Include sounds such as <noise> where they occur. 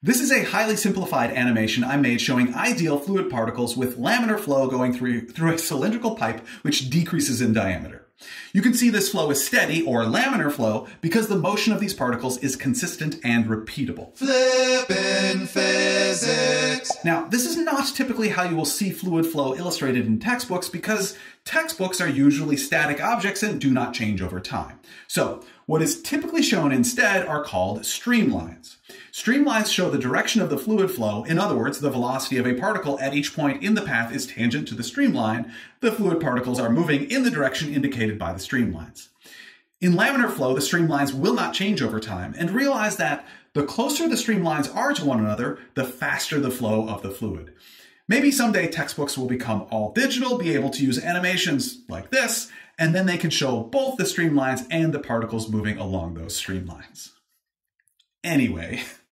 This is a highly simplified animation I made showing ideal fluid particles with laminar flow going through, through a cylindrical pipe which decreases in diameter. You can see this flow is steady, or laminar flow, because the motion of these particles is consistent and repeatable. Flippin' physics. Now, this is not typically how you will see fluid flow illustrated in textbooks because textbooks are usually static objects and do not change over time. So, what is typically shown instead are called streamlines. Streamlines show the direction of the fluid flow. In other words, the velocity of a particle at each point in the path is tangent to the streamline. The fluid particles are moving in the direction indicated by the streamlines. In laminar flow, the streamlines will not change over time, and realize that the closer the streamlines are to one another, the faster the flow of the fluid. Maybe someday textbooks will become all digital, be able to use animations like this, and then they can show both the streamlines and the particles moving along those streamlines. Anyway, <laughs>